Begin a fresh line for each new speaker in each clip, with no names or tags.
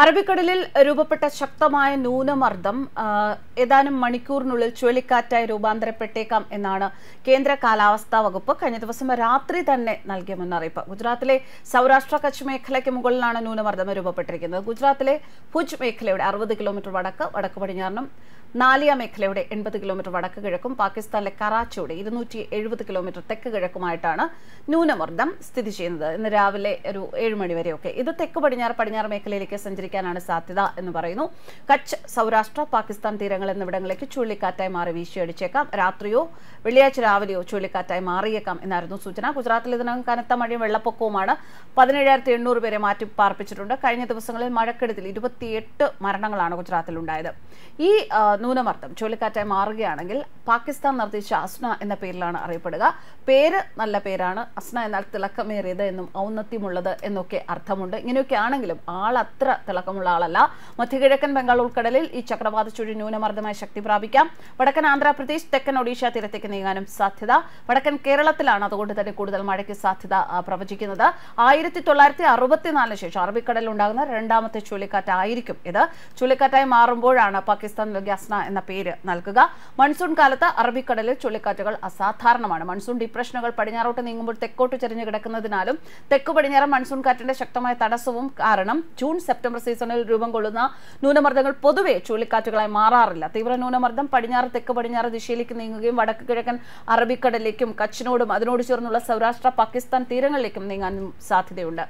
അറബിക്കടലിൽ രൂപപ്പെട്ട ശക്തമായ ന്യൂനമർദ്ദം ഏതാനും മണിക്കൂറിനുള്ളിൽ ചുഴലിക്കാറ്റായി രൂപാന്തരപ്പെട്ടേക്കാം എന്നാണ് കേന്ദ്ര കാലാവസ്ഥാ വകുപ്പ് കഴിഞ്ഞ ദിവസം രാത്രി തന്നെ നൽകിയ മുന്നറിയിപ്പ്. ഗുജറാത്തിലെ സൗരാഷ്ട്ര കച്ച് മേഖലയ്ക്ക് മുകളിലാണ് ന്യൂനമർദ്ദം രൂപപ്പെട്ടിരിക്കുന്നത്. ഗുജറാത്തിലെ ഭുജ് മേഖലയുടെ അറുപത് കിലോമീറ്റർ വടക്ക് വടക്ക് പടിഞ്ഞാറിനും നാലിയ മേഖലയുടെ എൺപത് കിലോമീറ്റർ വടക്ക് കിഴക്കും പാകിസ്ഥാനിലെ കറാച്ചിയുടെ ഇരുന്നൂറ്റി എഴുപത് കിലോമീറ്റർ തെക്ക് കിഴക്കുമായിട്ടാണ് ന്യൂനമർദ്ദം സ്ഥിതി ചെയ്യുന്നത്. ഇന്ന് രാവിലെ ഒരു ഏഴ് മണി വരെയൊക്കെ. ഇത് തെക്ക് പടിഞ്ഞാറ് പടിഞ്ഞാറ് മേഖലയിലേക്ക് സഞ്ചരിക്കാനാണ് സാധ്യത എന്ന് പറയുന്നു. കച്ച് സൗരാഷ്ട്ര പാകിസ്ഥാൻ തീരങ്ങൾ എന്നിവിടങ്ങളിലേക്ക് ചുഴലിക്കാറ്റായി മാറി വീശിയടിച്ചേക്കാം. രാത്രിയോ വെള്ളിയാഴ്ച രാവിലെയോ ചുഴലിക്കാറ്റായി മാറിയേക്കാം എന്നായിരുന്നു സൂചന. ഗുജറാത്തിൽ ഇതിനകം കനത്ത മഴയും വെള്ളപ്പൊക്കവുമാണ് പതിനേഴായിരത്തി എണ്ണൂറ് പേരെ മാറ്റി പാർപ്പിച്ചിട്ടുണ്ട്. കഴിഞ്ഞ ദിവസങ്ങളിൽ മഴക്കെടുതിൽ ഇരുപത്തിയെട്ട് മരണങ്ങളാണ് ഗുജറാത്തിൽ ഉണ്ടായത് ഈ ന്യൂനമർദ്ദം ചുഴലിക്കാറ്റായി മാറുകയാണെങ്കിൽ പാകിസ്ഥാൻ നിർദ്ദേശിച്ച അസ്ന എന്ന പേരിലാണ് അറിയപ്പെടുക. പേര് നല്ല പേരാണ്. അസ്ന എന്നാൽ തിളക്കമേറിയത് എന്നും ഔന്നത്യമുള്ളത് എന്നൊക്കെ അർത്ഥമുണ്ട്. ഇങ്ങനെയൊക്കെ ആണെങ്കിലും ആൾ അത്ര തിളക്കമുള്ള ആളല്ല. മധ്യകിഴക്കൻ ബംഗാൾ ഉൾക്കടലിൽ ഈ ചക്രവാത ചുഴി ന്യൂനമർദ്ദമായി ശക്തി പ്രാപിക്കാം. വടക്കൻ ആന്ധ്രാപ്രദേശ് തെക്കൻ ഒഡീഷ തീരത്തേക്ക് നീങ്ങാനും സാധ്യത. വടക്കൻ കേരളത്തിലാണ് അതുകൊണ്ട് തന്നെ കൂടുതൽ മഴയ്ക്ക് സാധ്യത പ്രവചിക്കുന്നത്. ആയിരത്തി തൊള്ളായിരത്തി അറുപത്തിനാലിന് ശേഷം അറബിക്കടലിൽ ഉണ്ടാകുന്ന രണ്ടാമത്തെ ചുഴലിക്കാറ്റായിരിക്കും ഇത്. ചുഴലിക്കാറ്റായി മാറുമ്പോഴാണ് പാകിസ്ഥാൻ ഗസ്ന എന്ന പേര് നൽകുക. മൺസൂൺ കാലത്ത് അറബിക്കടലിൽ ചുഴലിക്കാറ്റുകൾ അസാധാരണമാണ്. മൺസൂൺ ഡിപ്രഷനുകൾ പടിഞ്ഞാറോട്ട് നീങ്ങുമ്പോൾ തെക്കോട്ട് ചെരിഞ്ഞു കിടക്കുന്നതിനാലും തെക്ക് പടിഞ്ഞാറ് മൺസൂൺ കാറ്റിന്റെ ശക്തമായ തടസ്സവും കാരണം ജൂൺ സെപ്റ്റംബർ സീസണിൽ രൂപം കൊള്ളുന്ന ന്യൂനമർദ്ദങ്ങൾ പൊതുവെ ചുഴലിക്കാറ്റുകളായി മാറാറില്ല. തീവ്ര ന്യൂനമർദ്ദം പടിഞ്ഞാറ് തെക്ക് പടിഞ്ഞാറ് ദിശയിലേക്ക് നീങ്ങുകയും വടക്ക് കിഴക്കൻ അറബിക്കടലിലേക്കും കച്ചിനോടും അതിനോട് ചേർന്നുള്ള സൗരാഷ്ട്ര പാകിസ്ഥാൻ തീരങ്ങളിലേക്കും നീങ്ങാനും സാധ്യതയുണ്ട്.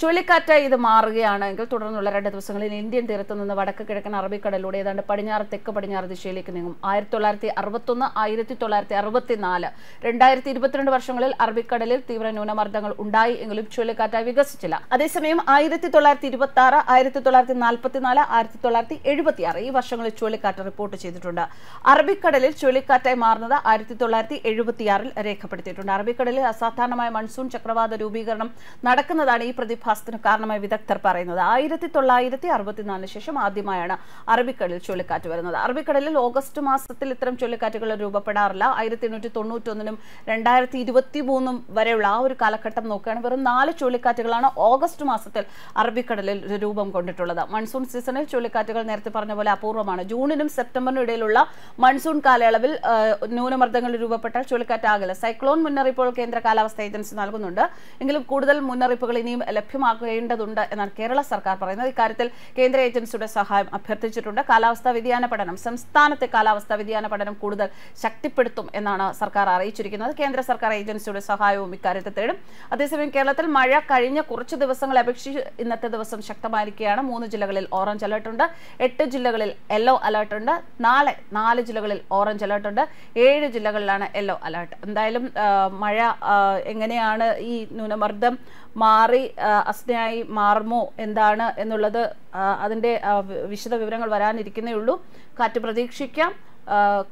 ചുഴലിക്കാറ്റായി ഇത് മാറുകയാണെങ്കിൽ തുടർന്നുള്ള രണ്ട് ദിവസങ്ങളിൽ ഇന്ത്യൻ തീരത്ത് നിന്ന് വടക്ക് കിഴക്കൻ അറബിക്കടലിലൂടെ ഏതാണ്ട് പടിഞ്ഞാറ് തെക്ക് പടിഞ്ഞാറ് ദിശയിലേക്ക് നീങ്ങും. ആയിരത്തി തൊള്ളായിരത്തി അറുപത്തൊന്ന് ആയിരത്തി തൊള്ളായിരത്തി അറുപത്തിനാല്. രണ്ടായിരത്തി ഇരുപത്തിരണ്ട് വർഷങ്ങളിൽ അറബിക്കടലിൽ തീവ്ര ന്യൂനമർദ്ദങ്ങൾ ഉണ്ടായി എങ്കിലും ചുഴലിക്കാറ്റായി വികസിച്ചില്ല. അതേസമയം ആയിരത്തി തൊള്ളായിരത്തി ഇരുപത്തി ആറ് ആയിരത്തി തൊള്ളായിരത്തി നാൽപ്പത്തിനാല് ആയിരത്തി തൊള്ളായിരത്തി എഴുപത്തി ആറ് ഈ വർഷങ്ങളിൽ ചുഴലിക്കാറ്റ് റിപ്പോർട്ട് ചെയ്തിട്ടുണ്ട്. അറബിക്കടലിൽ ചുഴലിക്കാറ്റായി മാറുന്നത് ആയിരത്തി തൊള്ളായിരത്തി എഴുപത്തിയാറിൽ രേഖപ്പെടുത്തിയിട്ടുണ്ട്. അറബിക്കടലിൽ അസാധാരണമായ മൺസൂൺ ചക്രവാത രൂപീകരണം നടക്കുന്നതാണ് ഈ പ്രതിഭാസത്തിന് കാരണമായി വിദഗ്ധർ പറയുന്നത് ആയിരത്തി തൊള്ളായിരത്തി അറുപത്തിനാലിന് ശേഷം ആദ്യമായാണ് അറബിക്കടലിൽ ചുഴലിക്കാറ്റ് വരുന്നത്. അറബിക്കടലിൽ ഓഗസ്റ്റ് മാസത്തിൽ ഇത്തരം ചുഴലിക്കാറ്റുകൾ രൂപപ്പെടാറില്ല. ആയിരത്തി എണ്ണൂറ്റി തൊണ്ണൂറ്റൊന്നിനും രണ്ടായിരത്തി ഇരുപത്തി മൂന്നും വരെയുള്ള ആ ഒരു കാലഘട്ടം നോക്കുകയാണെങ്കിൽ വെറും നാല് ചുഴലിക്കാറ്റുകളാണ് ഓഗസ്റ്റ് മാസത്തിൽ അറബിക്കടലിൽ രൂപം കൊണ്ടിട്ടുള്ളത്. മൺസൂൺ സീസണിൽ ചുഴലിക്കാറ്റുകൾ നേരത്തെ പറഞ്ഞ പോലെ അപൂർവമാണ്. ജൂണിനും സെപ്റ്റംബറിനും ഇടയിലുള്ള മൺസൂൺ കാലയളവിൽ ന്യൂനമർദ്ദങ്ങൾ രൂപപ്പെട്ടാൽ ചുഴലിക്കാറ്റാകില്ല സൈക്ലോൺ മുന്നറിയിപ്പുകൾ കേന്ദ്ര കാലാവസ്ഥ ഏജൻസി നൽകുന്നുണ്ട്. എങ്കിലും കൂടുതൽ മുന്നറിയിപ്പുകൾ ഇനിയും ലഭ്യമാക്കേണ്ടതുണ്ട് എന്നാണ് കേരള സർക്കാർ പറയുന്നത്. ഇക്കാര്യത്തിൽ കേന്ദ്ര ഏജൻസിയുടെ സഹായം അഭ്യർത്ഥിച്ചിട്ടുണ്ട്. കാലാവസ്ഥാ വ്യതിയാന പഠനം സംസ്ഥാനത്തെ കാലാവസ്ഥാ വ്യതിയാന പഠനം കൂടുതൽ ശക്തിപ്പെടുത്തും എന്നാണ് സർക്കാർ അറിയിച്ചിരിക്കുന്നത്. കേന്ദ്ര സർക്കാർ ഏജൻസിയുടെ സഹായവും ഇക്കാര്യത്തിൽ തേടും. അതേസമയം കേരളത്തിൽ മഴ കഴിഞ്ഞ കുറച്ച് ദിവസങ്ങളെ അപേക്ഷിച്ച് ഇന്നത്തെ ദിവസം ശക്തമായിരിക്കുകയാണ്. മൂന്ന് ജില്ലകളിൽ ഓറഞ്ച് അലർട്ട് ഉണ്ട്. എട്ട് ജില്ലകളിൽ യെല്ലോ അലർട്ട് ഉണ്ട്. നാളെ നാല് ജില്ലകളിൽ ഓറഞ്ച് അലർട്ട് ഉണ്ട്. ഏഴ് ജില്ലകളിലാണ് യെല്ലോ അലർട്ട്. എന്തായാലും മഴ എങ്ങനെയാണ് ഈ ന്യൂനമർദ്ദം മാറി അസ്നയായി മാറുമോ എന്താണ് എന്നുള്ളത് അതിന്റെ വിശദ വിവരങ്ങൾ വരാനിരിക്കുന്നേ ഉള്ളൂ. കാറ്റ് പ്രതീക്ഷിക്കാം.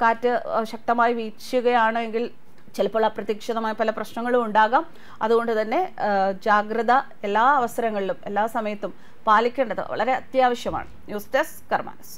കാറ്റ് ശക്തമായി വീശുകയാണെങ്കിൽ ചിലപ്പോൾ അപ്രതീക്ഷിതമായ പല പ്രശ്നങ്ങളും ഉണ്ടാകാം. അതുകൊണ്ട് തന്നെ ജാഗ്രത എല്ലാ അവസരങ്ങളിലും എല്ലാ സമയത്തും പാലിക്കേണ്ടത് വളരെ അത്യാവശ്യമാണ്. News desk കർമാനസ്.